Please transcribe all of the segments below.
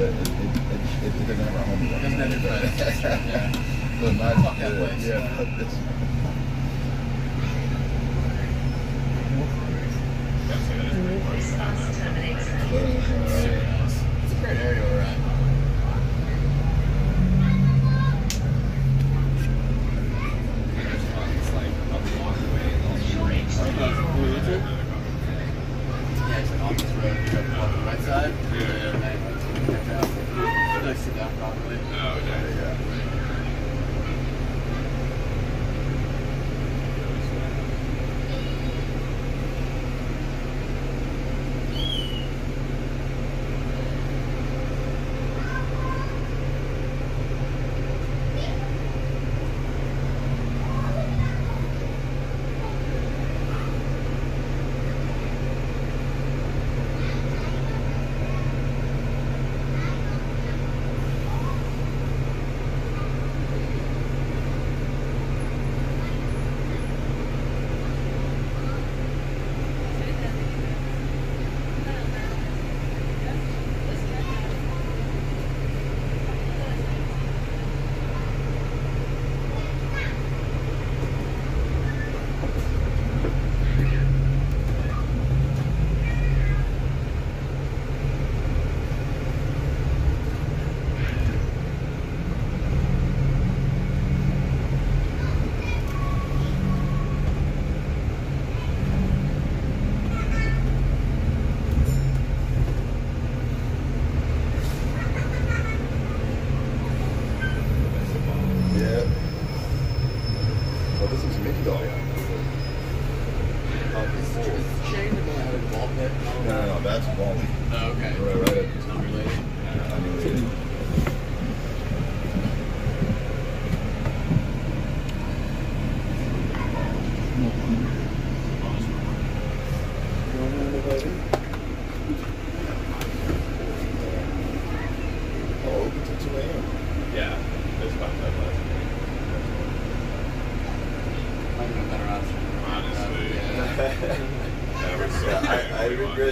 it, it, it, it, doesn't home. It doesn't your. Yeah. Not Fuck that place. Yeah, fuck this. It's a great area we're at.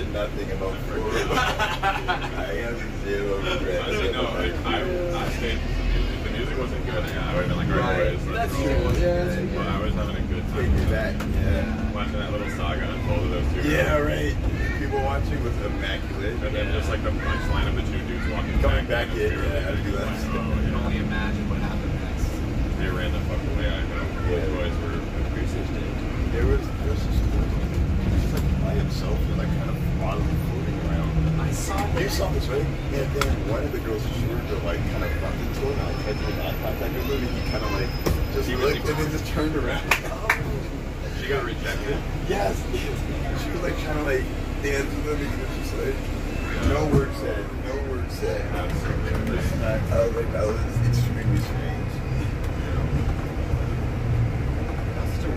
Regret nothing about Florida. I have zero regret. Honestly, no, like, I, I stayed, if the music wasn't good, I would have been like, alright, boys, let's That's go. true. Yeah. But I was having a good Take time. me back. Yeah. Watching that little saga unfold of those two. Yeah, girls. right. People watching was immaculate. And then just like the punchline of the two dudes walking Coming back. back in, in, yeah, how to do that. Like, oh, You you can only imagine what happened next. they ran the fuck away. I know. Yeah. Those boys were appreciative. There was, there was just, just like by himself and like kind of wildly floating around. I saw You saw this, right? And then one of the girls assured her like kind of bumped into him and like tried to make eye contact with him and he kind of like just He looked and then just turned around. She got rejected. yes. She was like trying to like dance with him and he was just like, no word said, no word said. That's so good. I was like, that was extremely strange. That's such a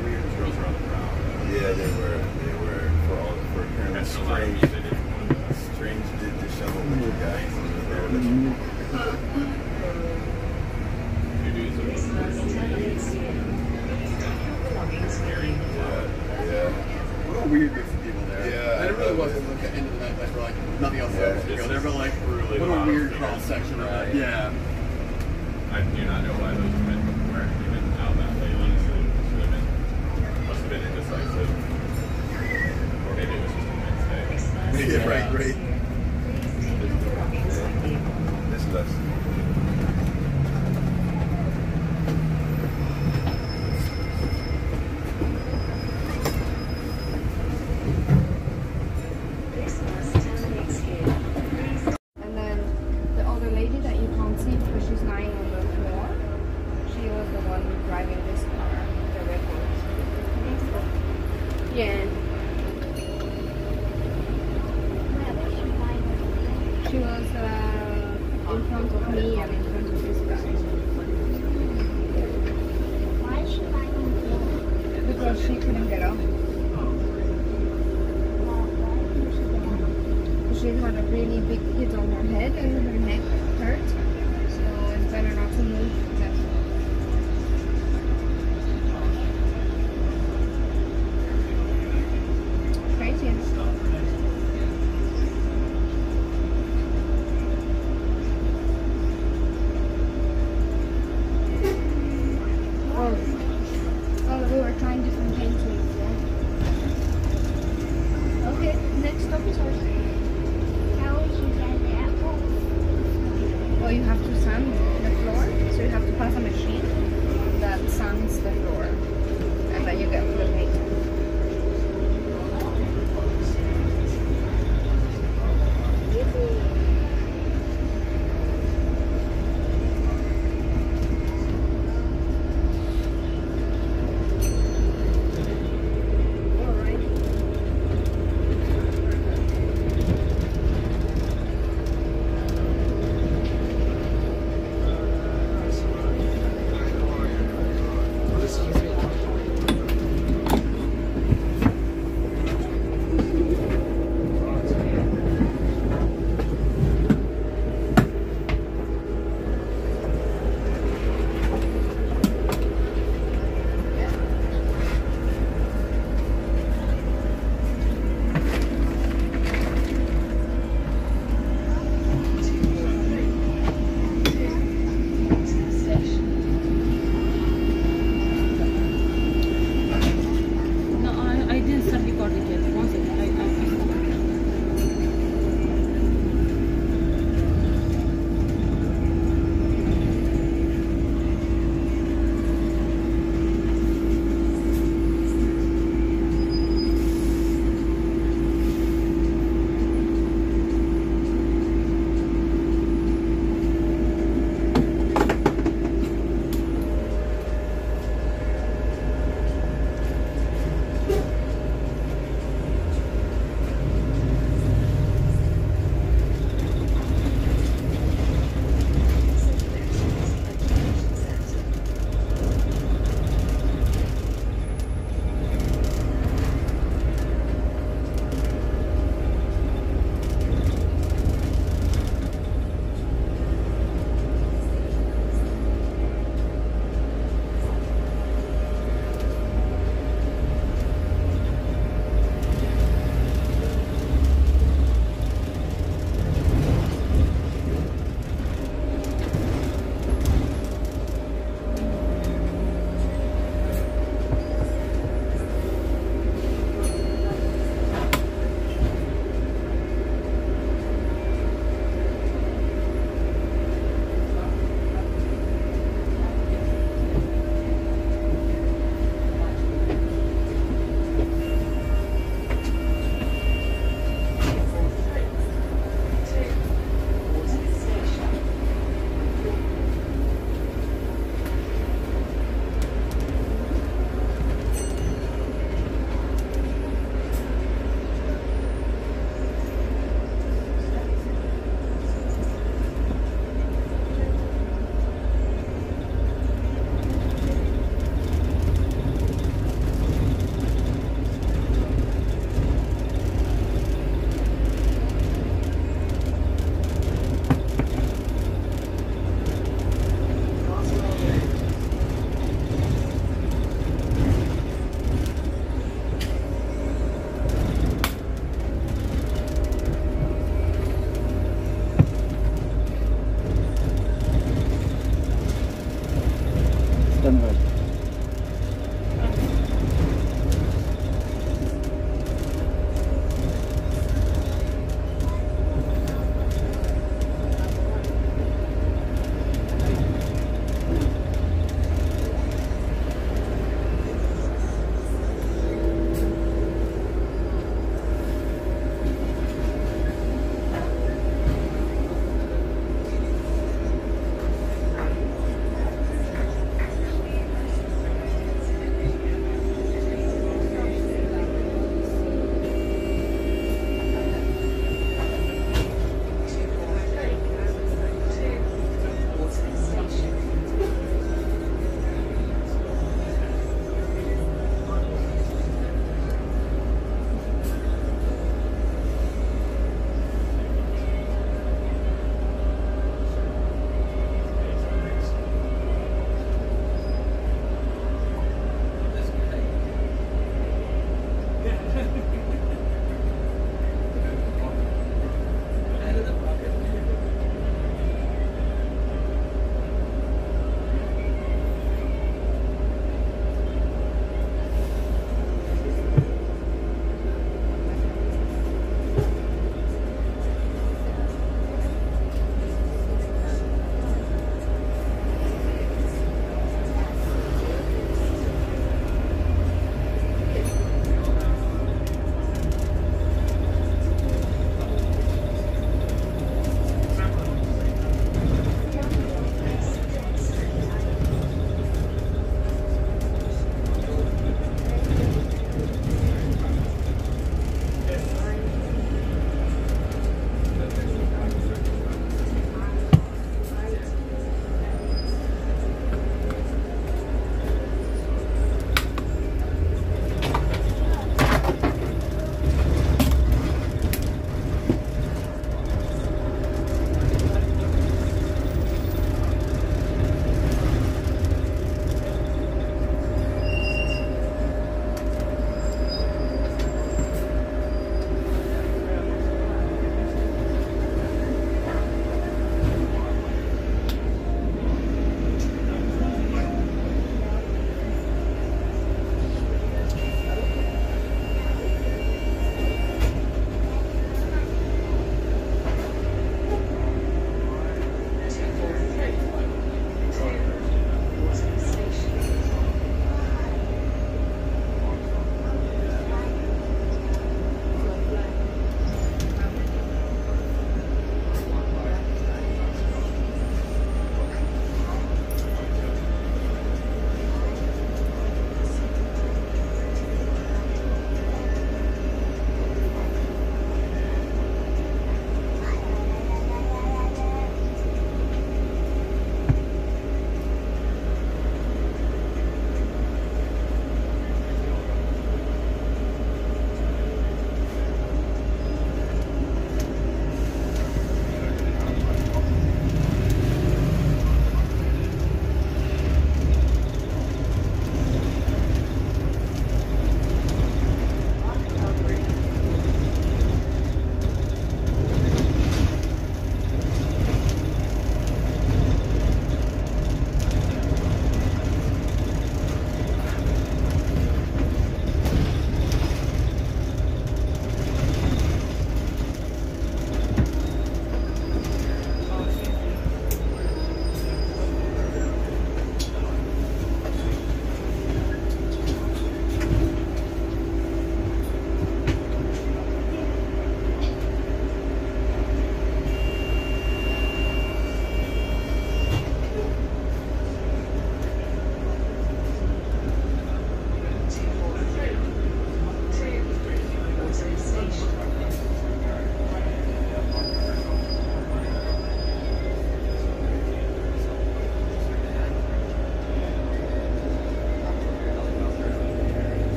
strange. strange did disheveled looking guys over there. That Two dudes that were yeah, yeah. What a weird mix of people there. Yeah, And it really was was- like the end of the night, like we're like nothing else Yeah. else to. They were like, Really what a weird cross section of Right. Yeah. I do not know why those women were even out that late, honestly. Should have been, must have been indecisive. Or maybe it was just a Wednesday. Yeah, right, right. This is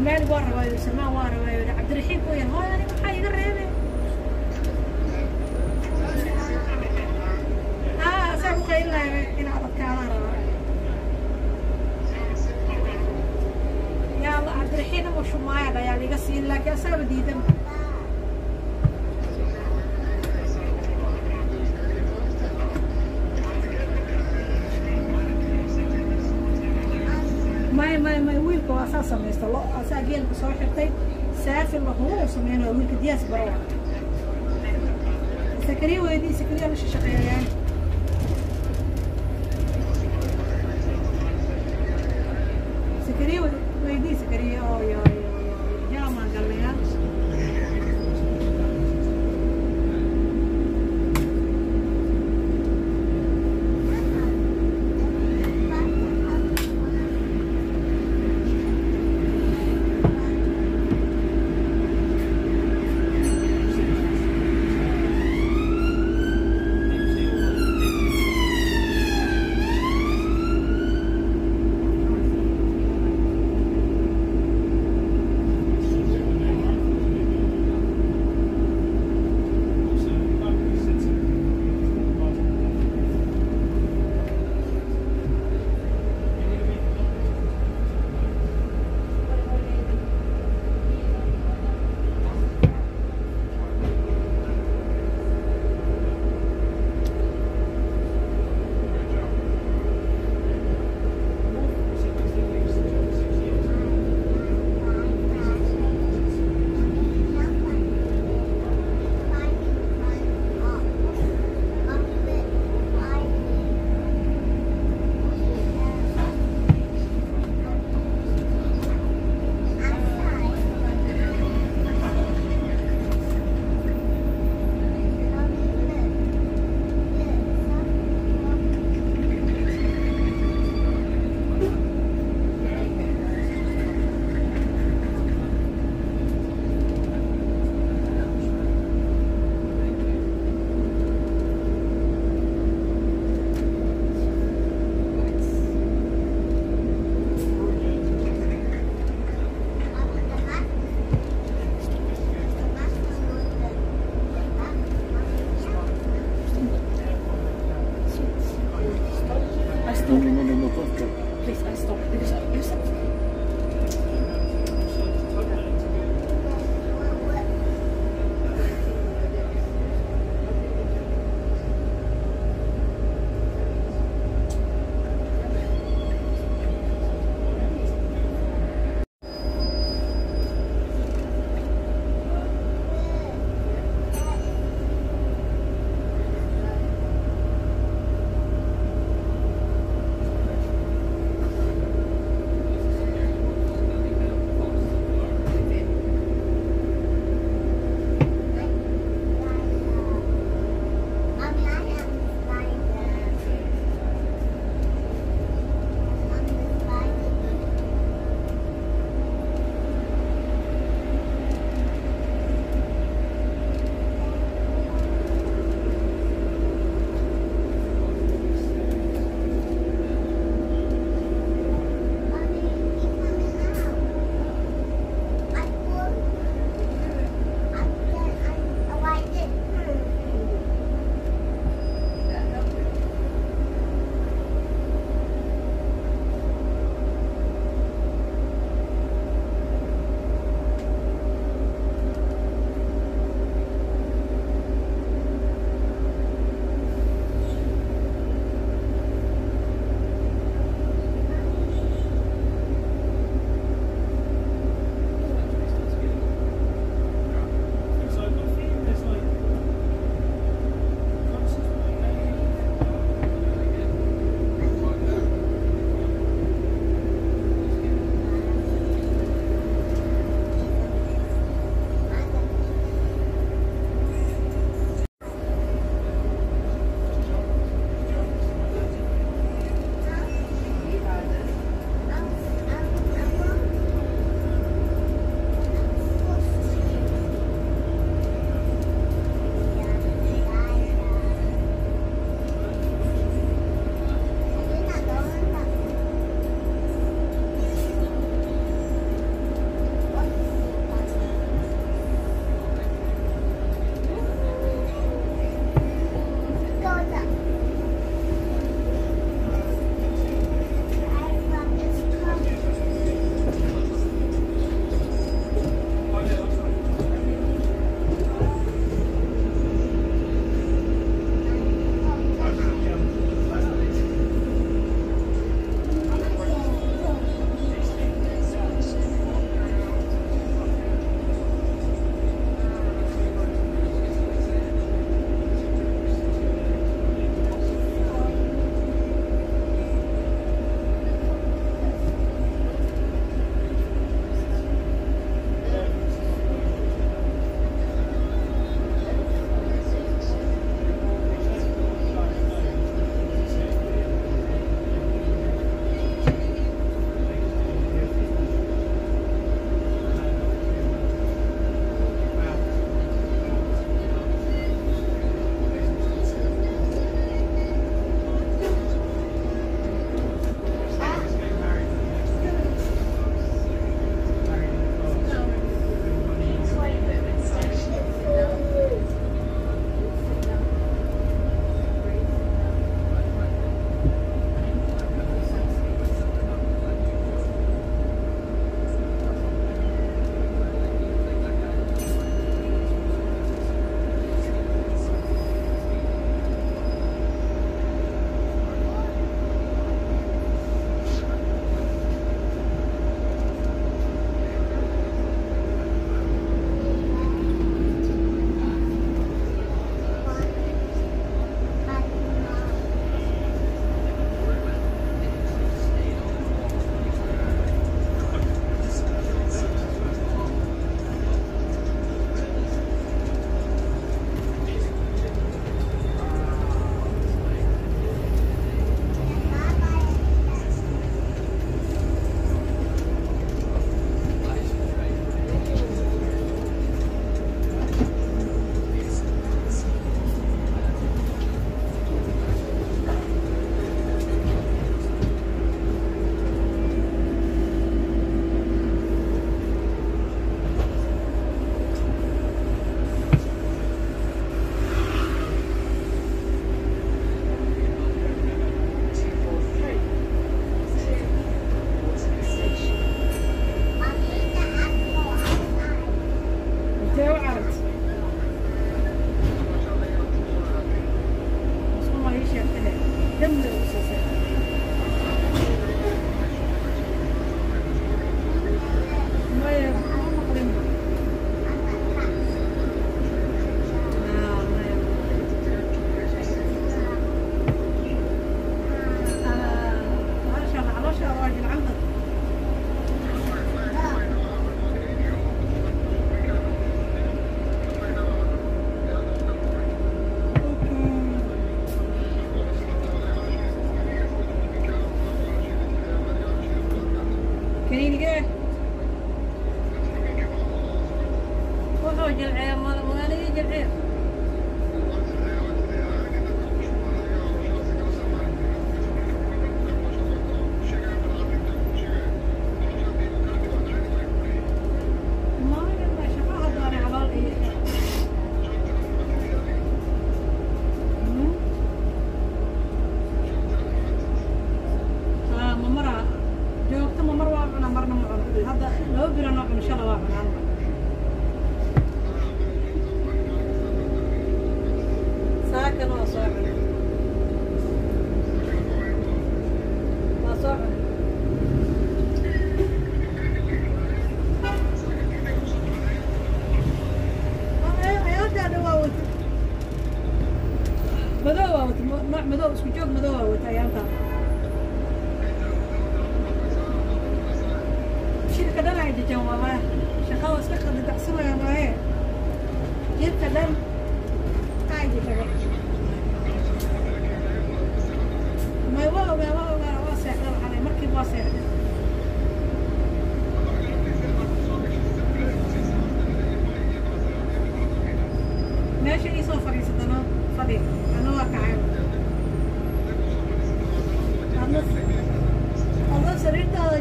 المال ورا ويو سما ورا ويو عبد الرحيم كويا هو يعني محاي يعني. قريبي آه سامو خير لا يمكن عرفت كارارا يا الله عبد الرحيم وشو معايا يعني قصي لك يا سامو ديدم. asaa samaysto lo asaa geelka soo xirtay saafir lahuuu sameynaya wiilka diyaas barowa sakariya weydii sakariya la shashaqeeyayaan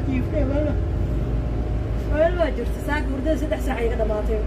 jiifdhe weel weel waa jirta saaka hurdada saddex saac iga dhamaatay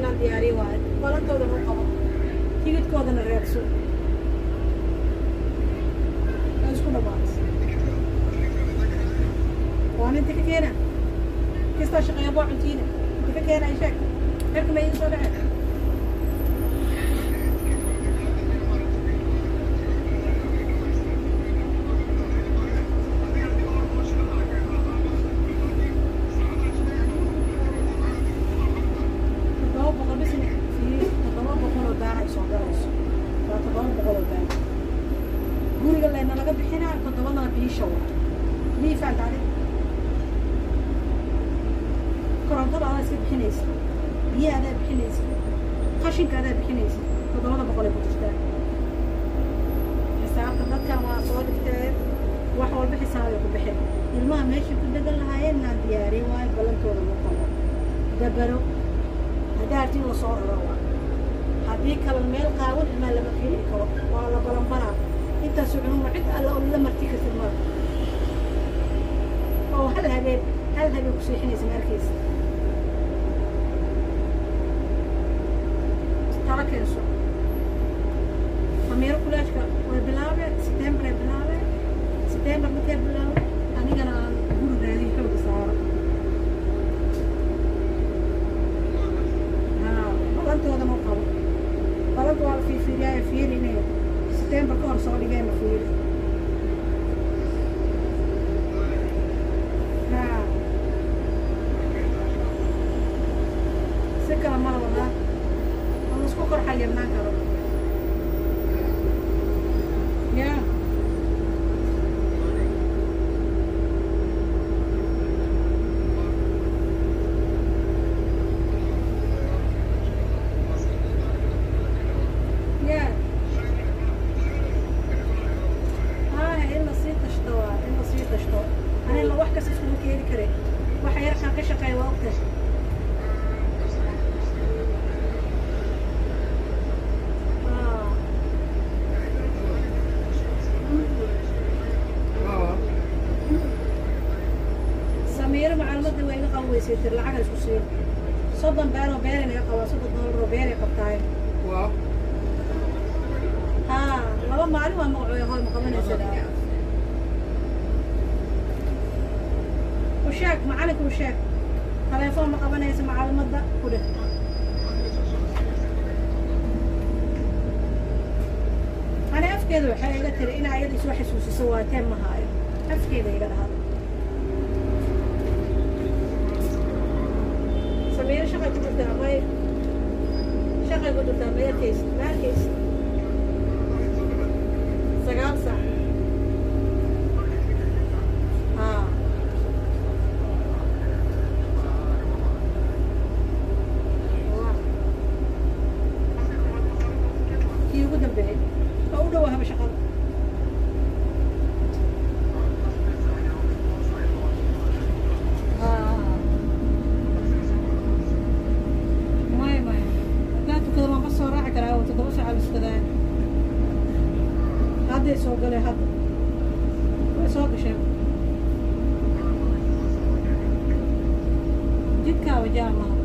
inaan diyaariyo waayo balantoodan u qabo tigidhkoodana reebso waan inta ka keena kistaa shaqeeya baa cuntiina inta ka keena ay sheeg xirkana ii soo dhaceen siitir lacaga isku siin soddon beeloo beerinay qabaa soddon doolaroo beeray qabtaay haa laba maalin waa maqcooya hoy ma qabanaysa u sheeg macallinka u ma qabanaysa macalimadda ku dheh ani afkeeda waxay iga tiri in ayada isoo xasuusiso waateen ma haayo afkeeda iga dhahada pergunta também aqui, né? aqui, é texto? Dia kau jamak.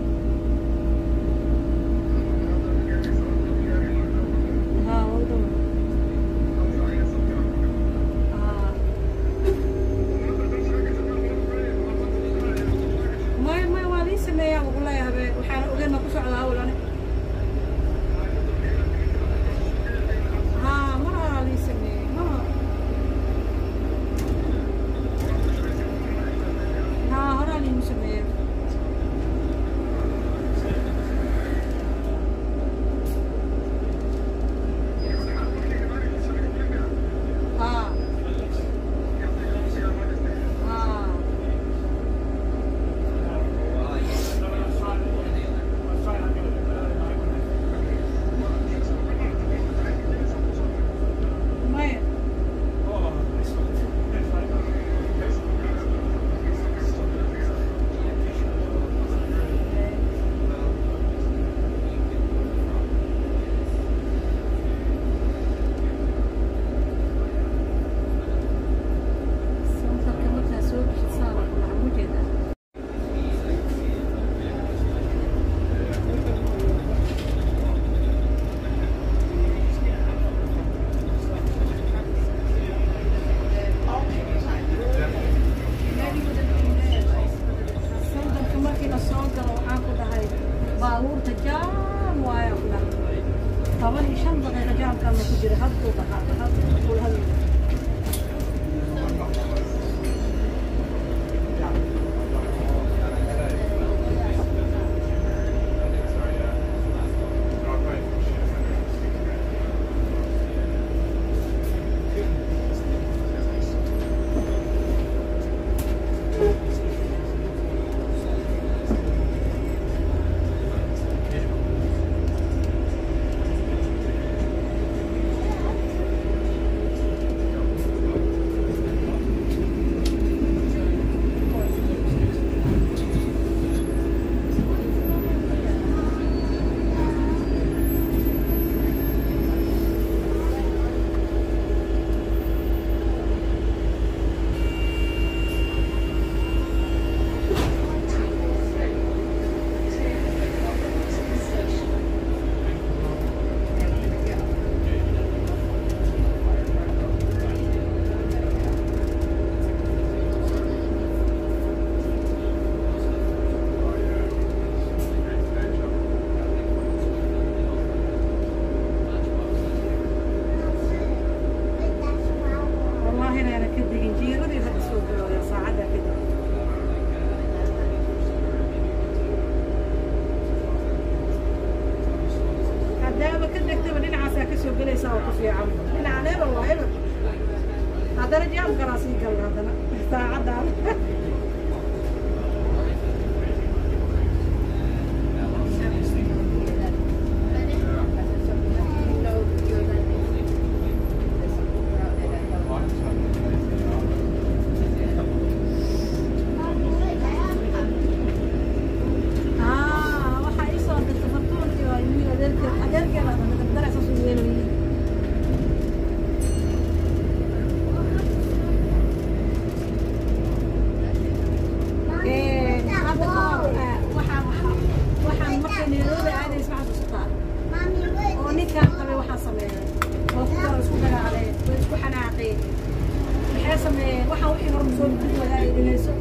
سمي waxaa wixii hor soo gudbaya idanayso